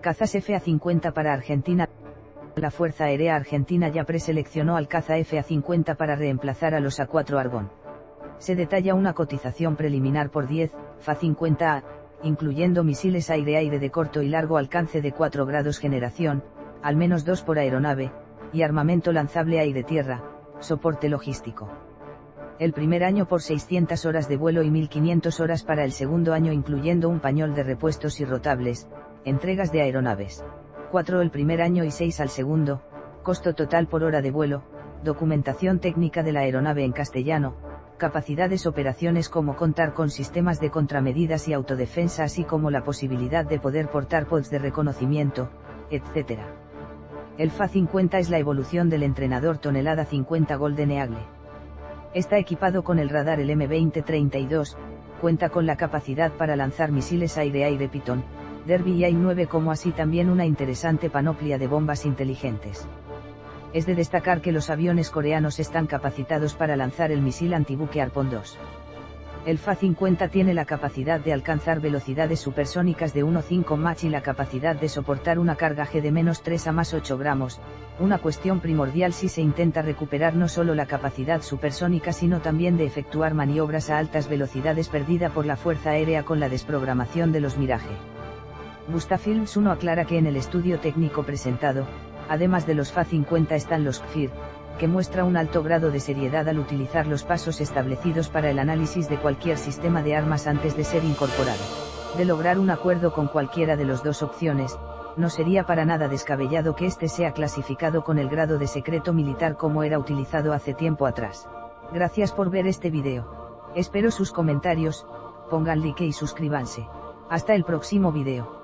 Cazas FA-50 para Argentina. La Fuerza Aérea Argentina ya preseleccionó al caza FA-50 para reemplazar a los A4 Argón. Se detalla una cotización preliminar por 10, FA-50A, incluyendo misiles aire-aire de corto y largo alcance de 4 grados generación, al menos 2 por aeronave, y armamento lanzable aire-tierra, soporte logístico. El primer año por 600 horas de vuelo y 1500 horas para el segundo año incluyendo un pañol de repuestos y rotables, entregas de aeronaves. 4 el primer año y 6 al segundo, costo total por hora de vuelo, documentación técnica de la aeronave en castellano, capacidades operaciones como contar con sistemas de contramedidas y autodefensa así como la posibilidad de poder portar pods de reconocimiento, etc. El FA-50 es la evolución del entrenador tonelada 50 Golden Eagle. Está equipado con el radar el M2032, cuenta con la capacidad para lanzar misiles aire-aire Python, Derby y AI-9 como así también una interesante panoplia de bombas inteligentes es de destacar que los aviones coreanos están capacitados para lanzar el misil antibuque Arpon 2. El FA-50 tiene la capacidad de alcanzar velocidades supersónicas de 1,5 Mach y la capacidad de soportar una carga G de menos 3 a más 8 gramos, una cuestión primordial si se intenta recuperar no solo la capacidad supersónica sino también de efectuar maniobras a altas velocidades perdida por la Fuerza Aérea con la desprogramación de los Mirage. Gustafilms 1 aclara que en el estudio técnico presentado, además de los FA-50 están los CFIR, que muestra un alto grado de seriedad al utilizar los pasos establecidos para el análisis de cualquier sistema de armas antes de ser incorporado. De lograr un acuerdo con cualquiera de las dos opciones, no sería para nada descabellado que este sea clasificado con el grado de secreto militar como era utilizado hace tiempo atrás. Gracias por ver este video. Espero sus comentarios, pongan like y suscríbanse. Hasta el próximo video.